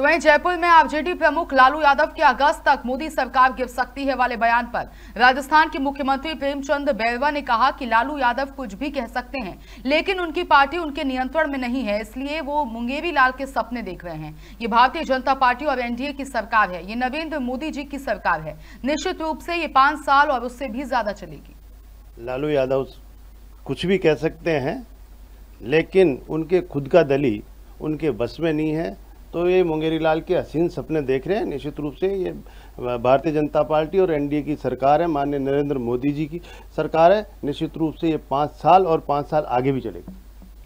तो वहीं जयपुर में आरजेडी प्रमुख लालू यादव के अगस्त तक मोदी सरकार गिर सकती है वाले बयान पर। राजस्थान के मुख्यमंत्री प्रेमचंद बैरवा ने कहा कि लालू यादव कुछ भी कह सकते हैं, लेकिन उनकी पार्टी उनके नियंत्रण में नहीं है, इसलिए वो मुंगेरी लाल के सपने देख रहे हैं। ये भारतीय जनता पार्टी और एनडीए की सरकार है, ये नरेंद्र मोदी जी की सरकार है। निश्चित रूप से ये पाँच साल और उससे भी ज़्यादा चलेगी। लालू यादव कुछ भी कह सकते हैं, लेकिन उनके खुद का दली उनके बस में नहीं है तो ये मुंगेरी लाल के हसीन सपने देख रहे हैं। निश्चित रूप से ये भारतीय जनता पार्टी और एनडीए की सरकार है, माननीय नरेंद्र मोदी जी की सरकार है। निश्चित रूप से ये पाँच साल और पाँच साल आगे भी चलेगी।